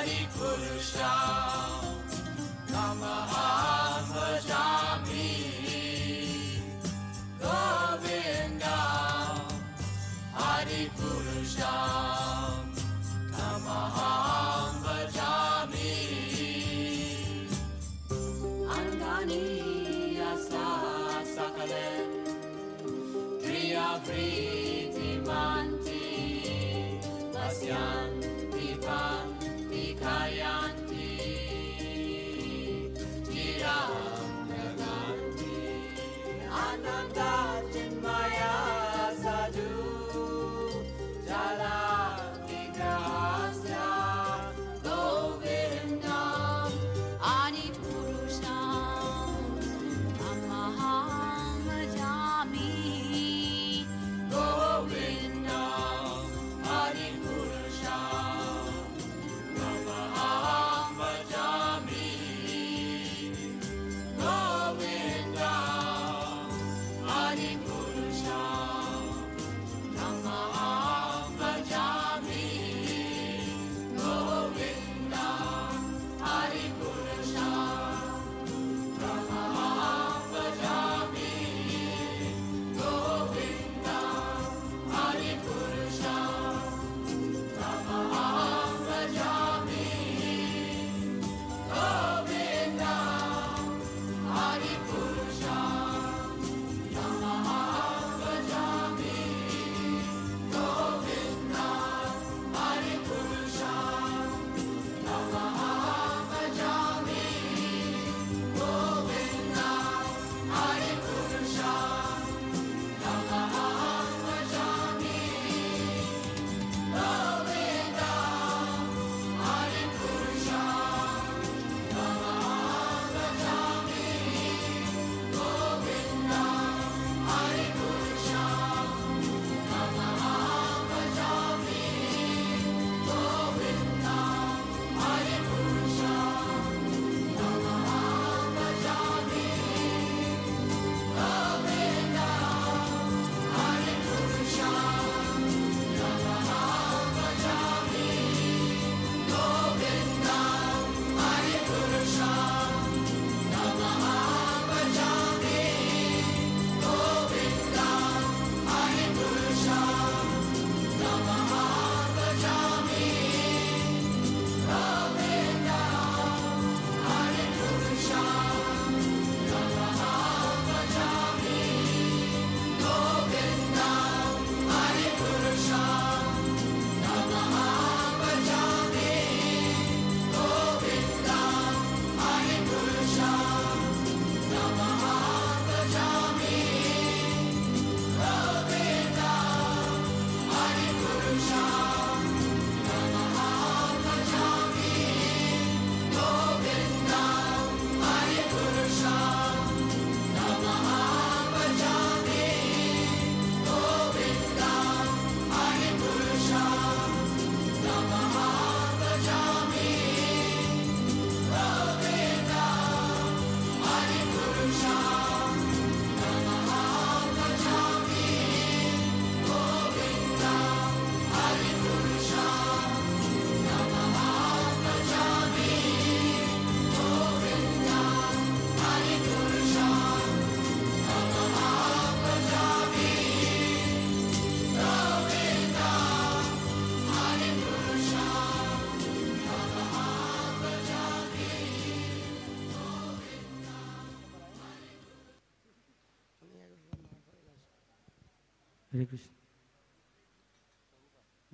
Hari Krishna.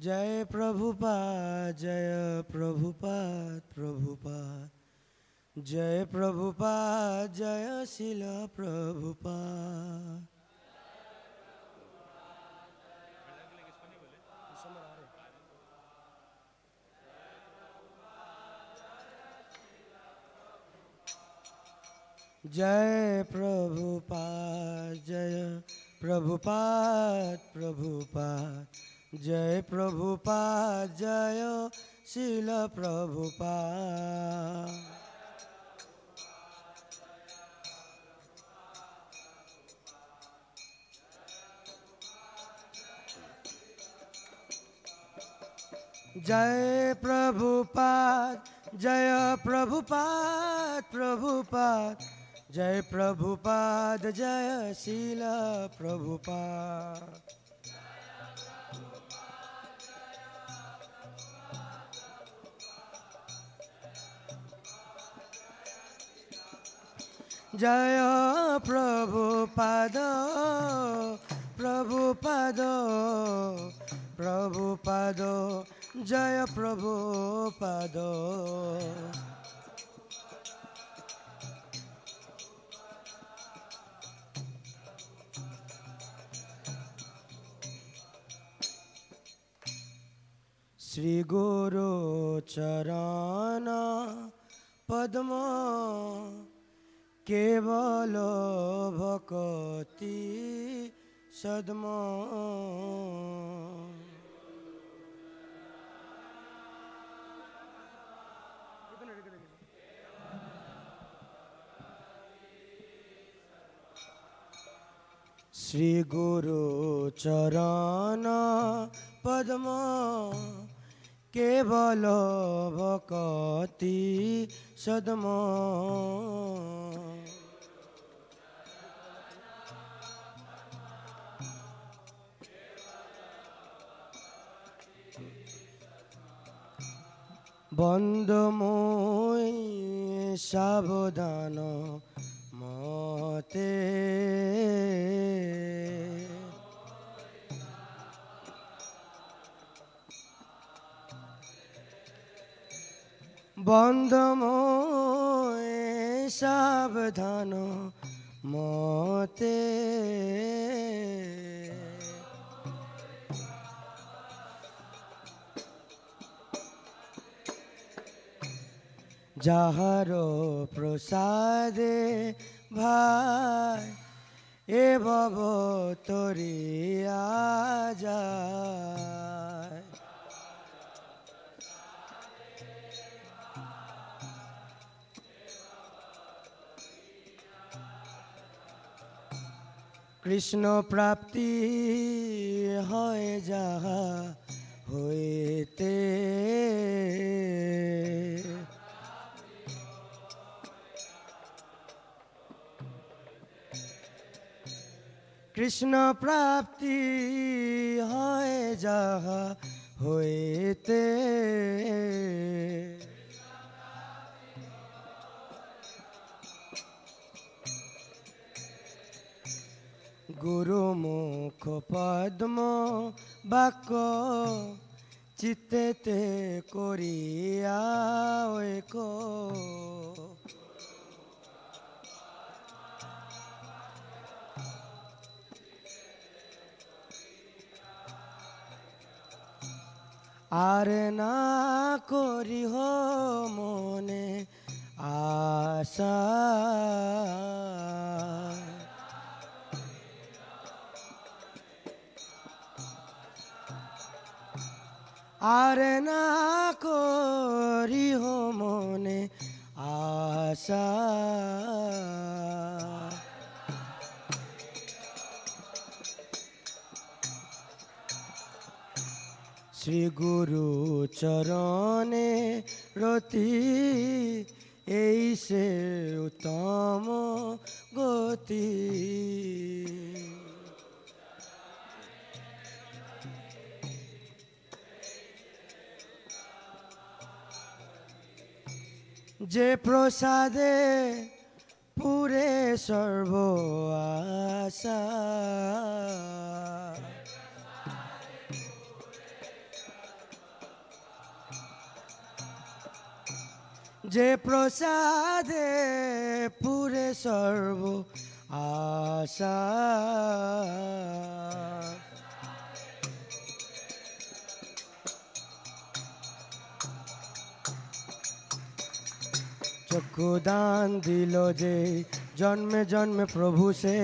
जय प्रभुपाद जय प्रभुपाद प्रभुपाद। जय प्रभुपाद, जय शिल प्रभुपाद। जय प्रभुपाद जय प्रभुपाद प्रभुपाद। जय प्रभुपाद जय शिल प्रभुपाद जय प्रभुपाद जय प्रभुपाद प्रभुपाद, जय प्रभुपाद, जय शील प्रभुपाद। जय प्रभुपाद प्रभुपाद प्रभुपाद जय प्रभुपाद श्री गुरु चरण पद्म केवल भक्ति सद्म। श्री गुरु चरण पद्म केवल भक्ति सद्म। বন্দময় সাবধান মতে। বন্ধময় সাবধান মতে। যাহার প্রসাদে ভাই এ ভব তরিয়া যায় কৃষ্ণ প্রাপ্তি হয় যাহা হইতে কৃষ্ণ প্রাপ্তি হয় যাহা হইতে। গুরু মুখ পদ্ম বাক্য চিত্তেতে করিয়া ঐক আর না করিহ মনে আশা আর না করিহ মনে আশা শ্রী গুরু চরণে রতি এই সে উত্তম গতি। যে প্রসাদে পুরে সর্ব আশা যে প্রসাদে পুরে সর্ব আশা চক্ষু দান দিল যে জন্মে জন্মে প্রভু সে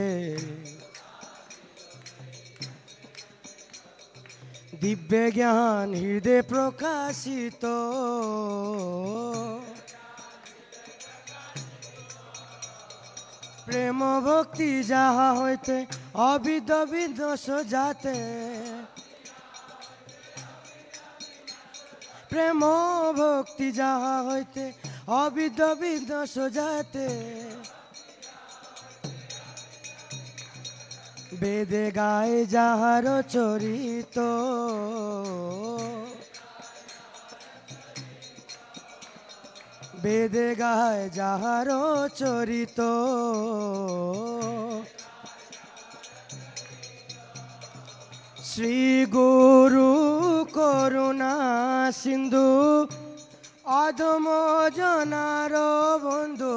দিব্য জ্ঞান হৃদয় প্রকাশিত প্রেম ভক্তি যাহা হইতে, অবিদ বিধ্বস যাতে। প্রেম ভক্তি যাহা হইতে, অবিদ বিধ্বস যাতে। বেদে গায়ে যাহার চরিত। বেদে গায়ে যাহার চরিত। শ্রী গুরু করুণা সিন্ধু, অধম জনার বন্ধু।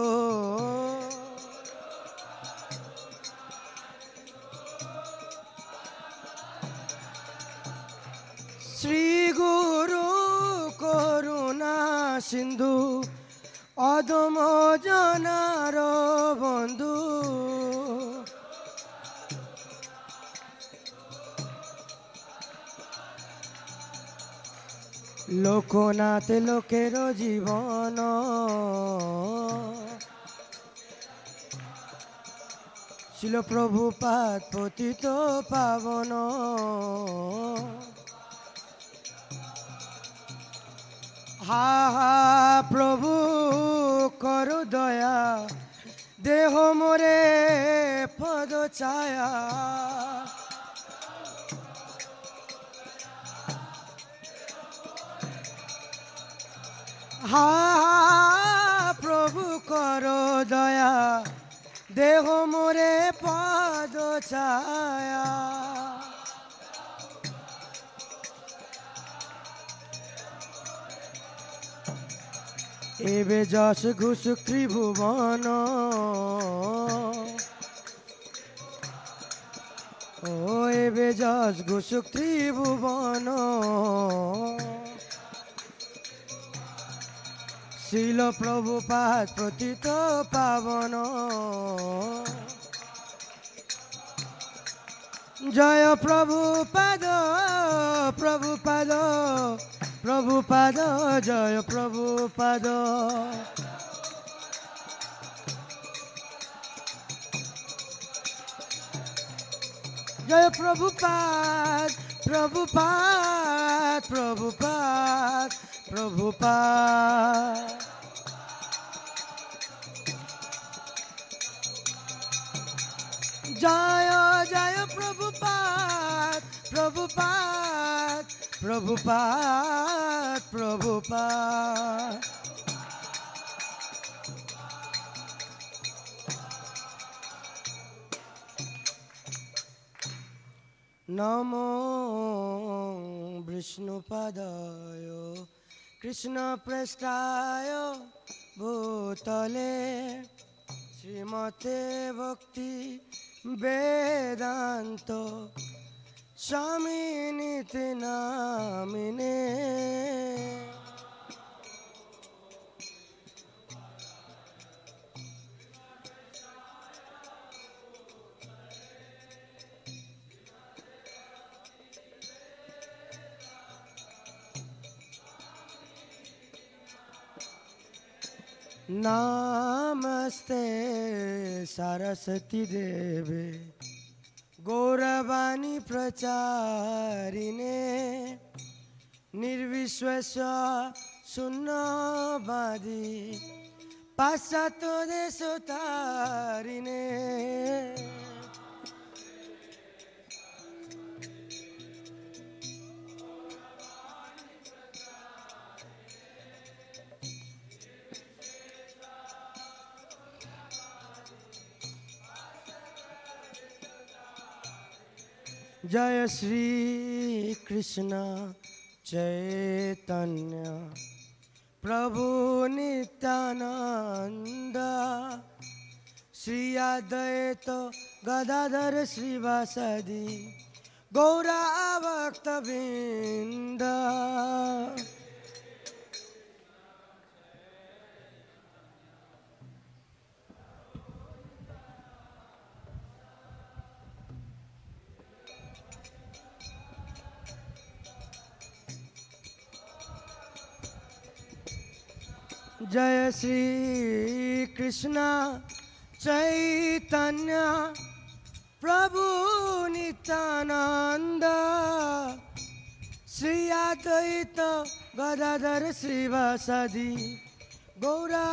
শ্রী গুরু করুণা সিন্ধু অধম জনার বন্ধু। লোকনাথ লোকের জীবন। ছিল প্রভুপাত পতিত পাবন। হা হা প্রভু, করু দয়া। দেহ মোরে, পদ ছায়া। হা প্রভু, কর দয়া। দেহ মোরে, পদ ছায়া। এবে যশ ঘুষ ত্রিভুবন। ও এবে যশ ঘুষ ত্রিভুবন। শিল প্রভুপাত প্রতীত পাবন। জয় প্রভুপাদ প্রভুপাদ। প্রভুপাদ জয় প্রভুপাদ জয় প্রভুপাদ প্রভুপাদ প্রভুপাদ প্রভুপাদ জয় জয় প্রভুপাদ প্রভুপাদ প্রভুপাদ প্রভুপাদ নমো বিষ্ণুপদায় কৃষ্ণ পৃষ্ঠায় ভূতলে শ্রীমতে ভক্তি বেদান্ত ഷാമിനിത് नामिने नमस्ते सरस्वती देवी गौरवाणी प्रचारिणे निर्विश्वस शून्यवादी पाश्चात्य देश जय श्री कृष्ण चैतन्य प्रभु नित्यानन्द। श्री अद्वैत गदाधर श्रीवासदि गौरा भक्तवृन्द जय श्री कृष्ण चैतन्य प्रभु नित्यानन्द श्री अद्वैत गदाधर श्रीवासदि गौरा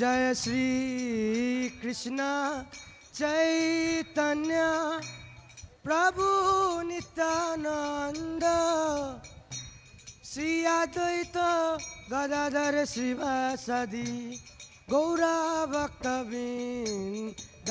जय श्री कृष्ण चैतन्य प्रभु नित्यानन्द श्री अद्वैत गदाधर शिवासदि गौरा भक्तवृन्द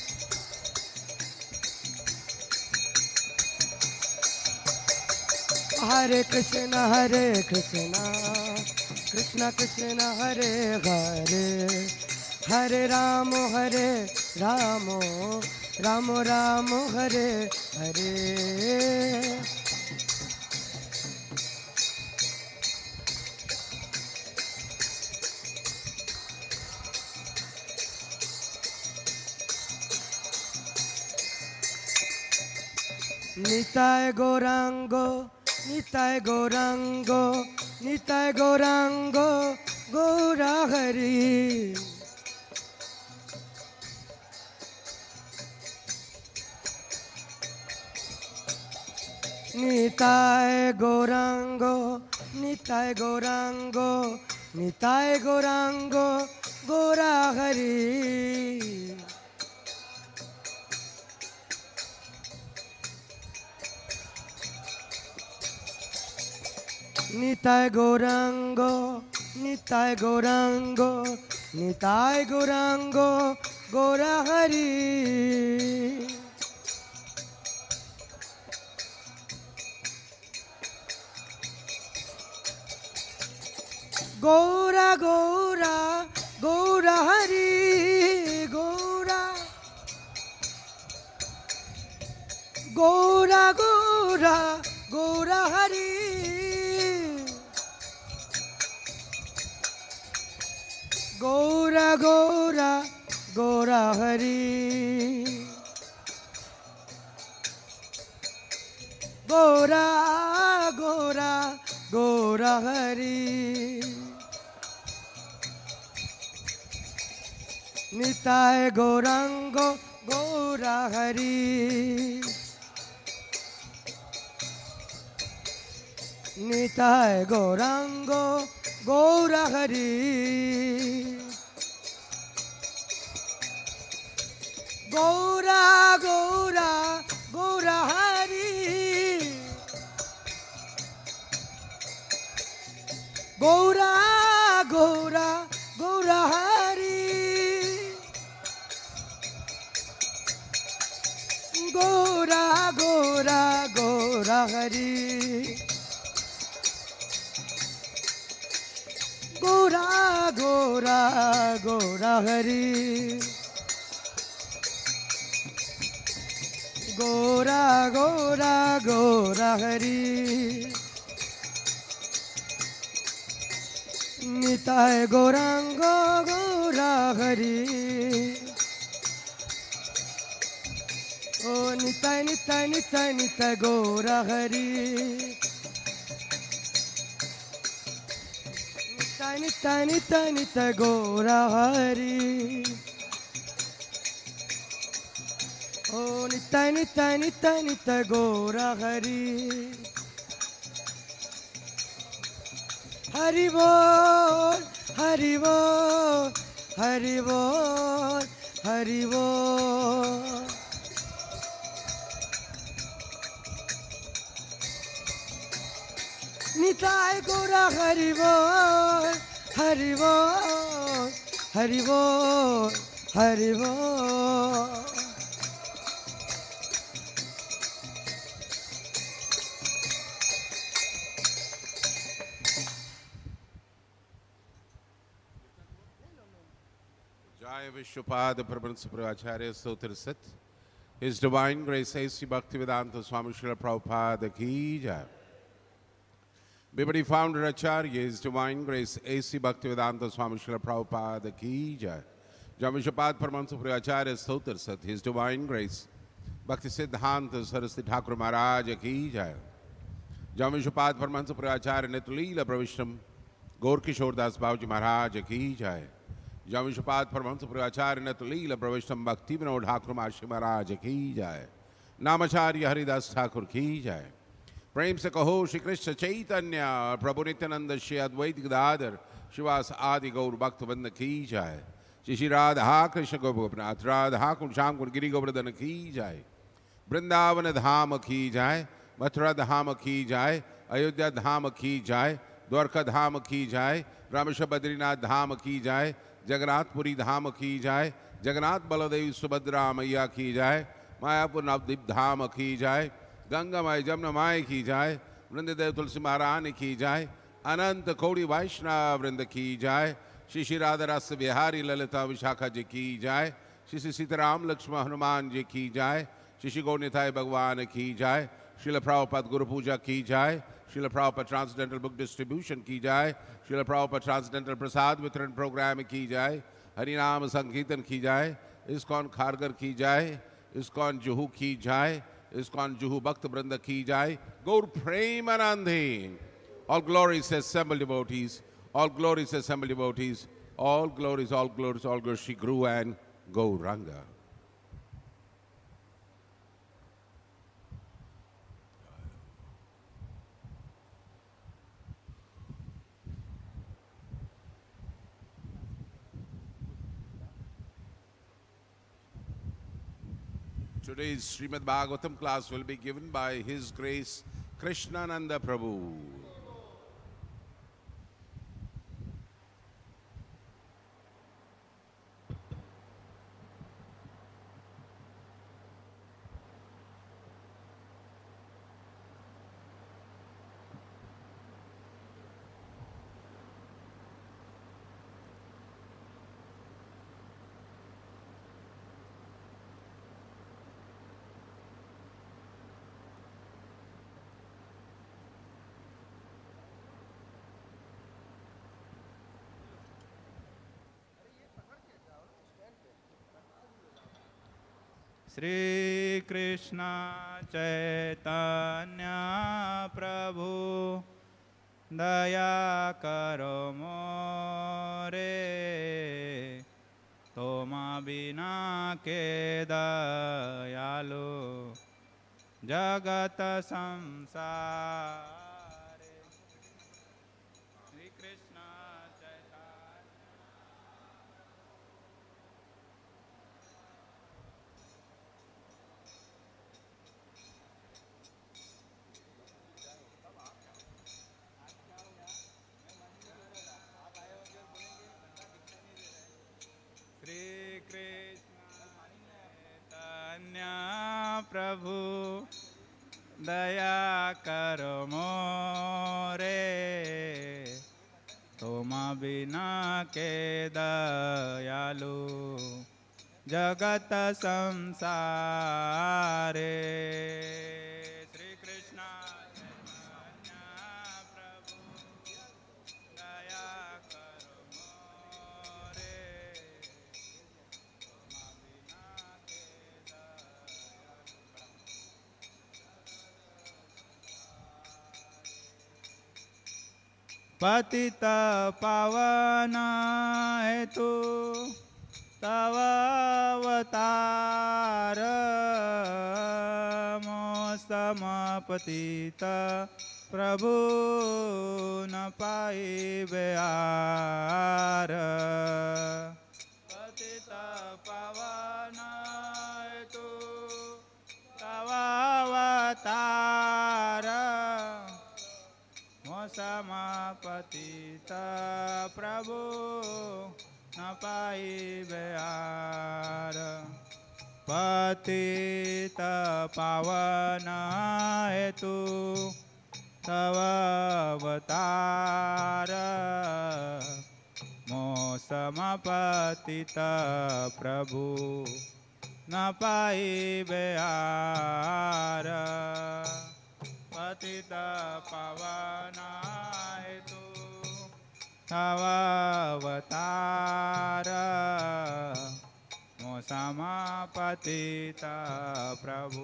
हरे कृष्ण हरे कृष्ण कृष्ण कृष्ण, हरे हरे। हरे राम हरे राम राम राम, हरे हरे। নিতায় গৌরাঙ্গ নিতাই গৌরাঙ্গ নিতাই গৌরাঙ্গ গৌরা হরি নিতাই গৌরাঙ্গ নিতাই গৌরাঙ্গ নিতাই গৌরাঙ্গ গৌরা হরি নিতাই গৌরাঙ্গ নিতাই গৌরাঙ্গ নিতাই গৌরাঙ্গ গৌরা হরি গৌরা গৌরা গৌরা হরি গৌরা গৌরা গৌরা গৌরা হরি गौरा गौरा हरी गौरा गौरा गौरा हरी निताय गौरांग गौरा हरी निताय गौरांग गौरा हरी गौरा गौरा गौरा हरी। गौरा गौरा गौरा हरी। गौरा गौरा गौरा हरी। गौरा गौरा गौरा हरी। गोरा गोरा गोरा हरी নিতায় গৌরাঙ্গ গৌরা হরি ও Nitai Nitai Nitai Nitai Gaura Hari Nitai Nitai Nitai Nitai Gaura Hari Oh, nitai nitai nitai nitai gora hari Hari bol, hari bol, hari bol, hari bol Nitai gora hari Vishwapad Prabhupada Prabhuacharya Stotra Sat. His Divine Grace A.C. Bhaktivedanta Swami Srila Prabhupada Ki Jai. Bibadi Founder Acharya, His Divine Grace A.C. Bhaktivedanta Swami Srila Prabhupada Ki Jai. Jai Vishwapad Paramahansa Prabhuacharya Stotra Sat. His Divine Grace Bhakti Siddhanta Saraswati Thakur Maharaj Ki Jai. Jai Vishwapad Paramahansa Prabhuacharya Nitulila Pravishtam Gorkishore Das Babaji Maharaj Ki Jai. जय विश्वपाद परमहंस प्रचार्य न लील प्रविष्टम भक्ति विनोद ठाकुर माशी महाराज की जाए नामाचार्य हरिदास ठाकुर की जाए प्रेम से कहो श्री कृष्ण चैतन्य, प्रभु नित्यानंद, श्री अद्वैत गदाधर, शिवास आदि गौर भक्त बंद की जाए श्री श्री राधा कृष्ण गोपनाथ, राधा कुल श्याम कुल गिरी गोवर्धन की जाए वृंदावन धाम की जाए मथुरा धाम की जाए अयोध्या धाम की जाए द्वारका धाम की जाए रामेश्वर बद्रीनाथ धाम की जाए जगन्नाथपुरी धाम की जाए जगन्नाथ बलदेव सुभद्रा मैया की जाए मायापुर नवदीप धाम की जाए गंगा माई जमुना माई की जाए वृंददेव तुलसी महारानी की जाए अनंत कोड़ी वैष्णव वृंद की जाए श्री श्री राधा रस बिहारी ललिता विशाखा जी की जाए श्री श्री सीताराम लक्ष्मण हनुमान जी की जाए श्री श्री गौनिताय भगवान की जाए शिल प्रभुपद गुरु पूजा की जाए Shil Prabhupada transcendental book distribution की जाए शिल प्रभुपा ट्रांसडेंटल प्रसाद वितरण प्रोग्राम की जाए हरिनाम संकीर्तन की जाए इसकॉन खारगर की जाए इसकॉन जुहू की जाए इसकॉन जुहू भक्त वृंद की जाए गौर प्रेम all glories assembled devotees all glories assembled devotees all glories all glories all glory Shri guru and Gauranga Today's Srimad Bhagavatam class will be given by His Grace Krishnananda Prabhu. Shri Krishna Chaitanya Prabhu दया करो more. तोमा बिना के दयालु जगत संसारे जगत संसारे। श्री कृष्ण प्रभु दया करो मोरे पतित पावन हेतु तव तव तवावतार समपतित प्रभु न पाई ब्यार पतित पवन तु तवावतार समपतित प्रभु न पाई बेहार पतित पावन हेतु तव अवतार मोसमपतित प्रभु न पाई बेहार पतित पवन हेतु तव अवतार मोसमापतित प्रभु।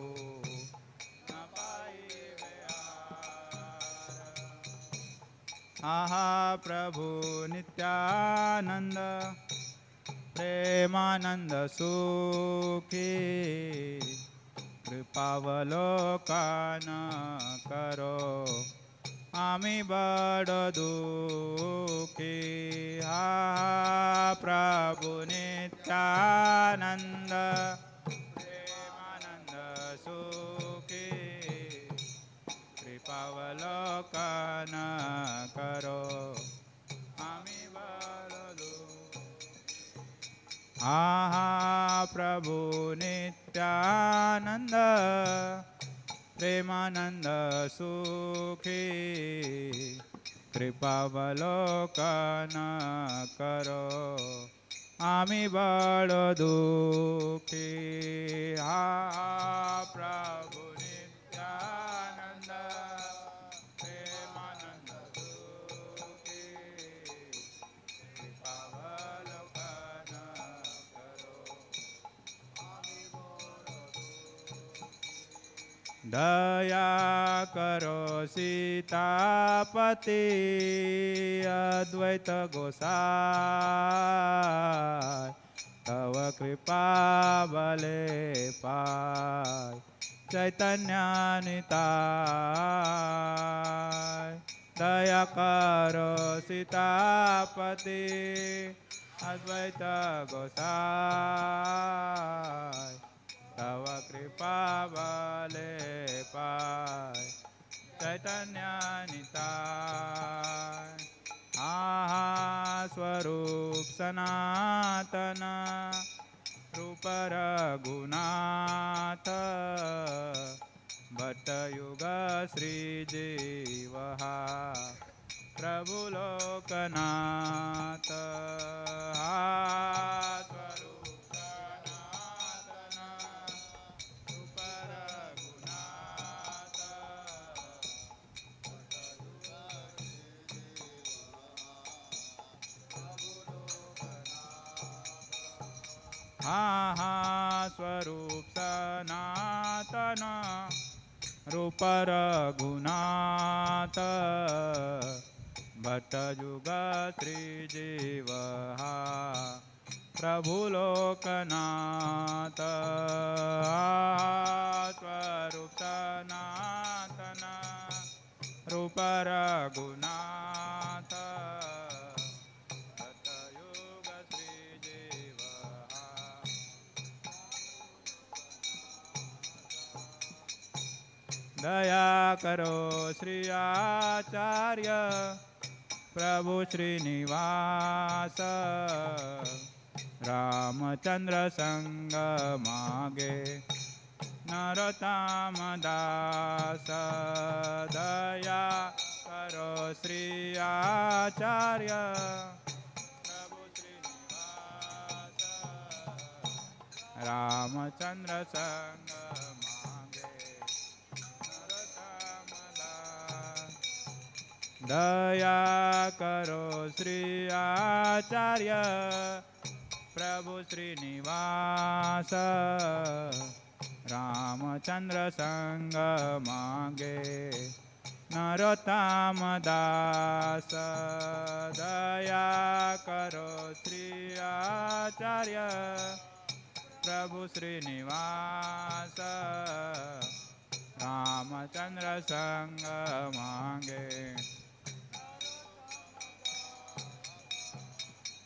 आहा प्रभु नित्यानंद प्रेमानंद सुखी। कृपावलोकन करो बड दुःखी हा प्रभु नित्यानंद प्रेमानंद सुखी। कृपावलोकन करो। आम्ही बड दुःखी। आहा प्रभु प्रेमानंद सुखी कृपावलोकन आम्ही बड दुःखी हा प्रभु नित्यानंद दया करो सीतापति अद्वैत गोसा तव कृपा बले पा चैतन्यानिता दया करो सीतापति अद्वैत गोसा तव कृपा बले पैतन्यानिताः स्वरूप सनातन रूपरघुनाथ। भट्टयुग बतयुगश्रीजीवः प्रभुलोकनाथ। आ स्वरूपनातनरूपरगुणात् बतजुग्रिजिवः प्रभुलोकनात् स्वरुपनातन रूपरगुणा दया आचार्य प्रभु श्रीनिवास। रामचन्द्रसङ्गे नरताम दास दया करोचार्य प्रभु श्रीनिवास। रामचन्द्रसङ्ग दया करो श्री आचार्य प्रभु श्रीनिवास। रामचन्द्रसङ्गे नरोत्तम दास। दया आचार्य प्रभु Srinivas. रामचन्द्रसङ्गे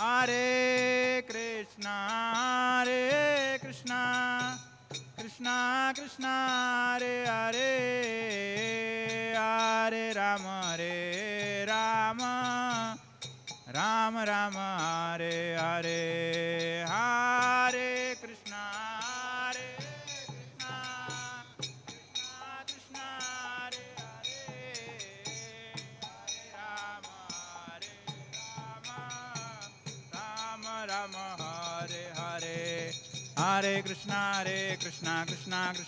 Hare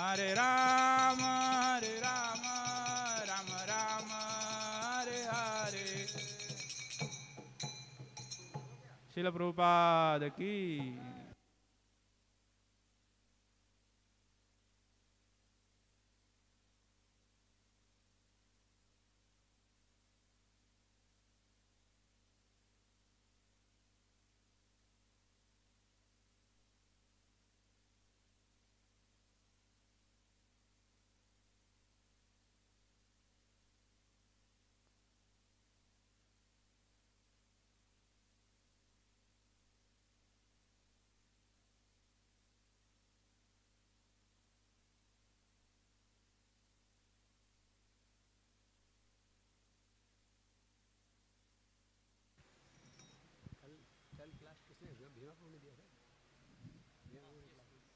Hare, Hare Rama, Hare Rama, Rama Rama, Hare Hare. शिल प्रभुपाद की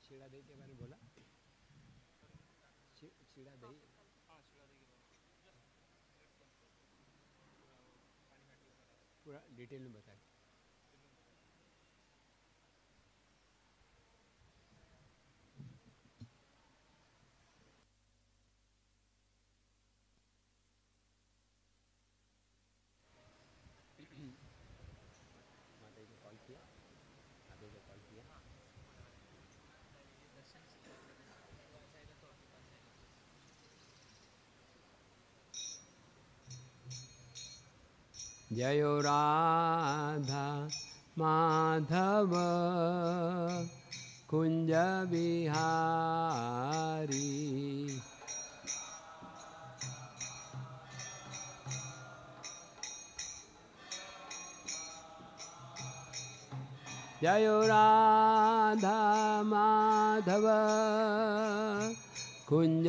छीड़ा दही के बारे में बोला छीड़ा दही पूरा डिटेल में बता जयो राधा माधव कुंज बिहारी। जयो राधा माधव कुंज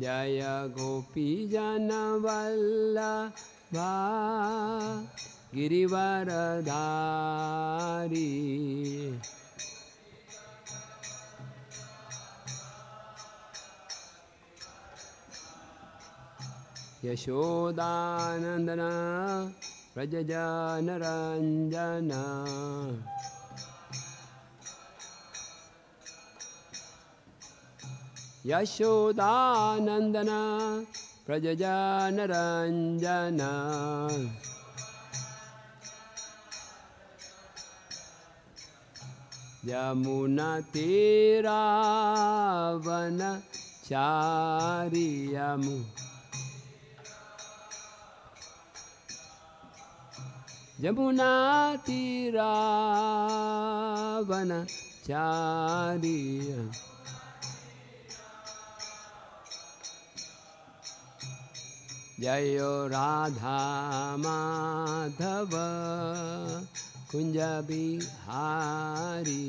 जय गोपी जनवल्लभा गिरिवरधारी यशोदानन्दन व्रजजनरञ्जन यशोदानन्दन व्रजजनरञ्जन यमुनतीरावन चारियमु जयो राधा माधव कुंज बिहारी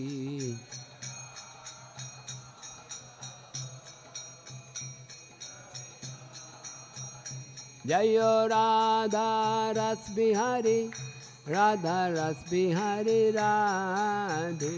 जय राधा बिहारी राधा रस बिहारी राधे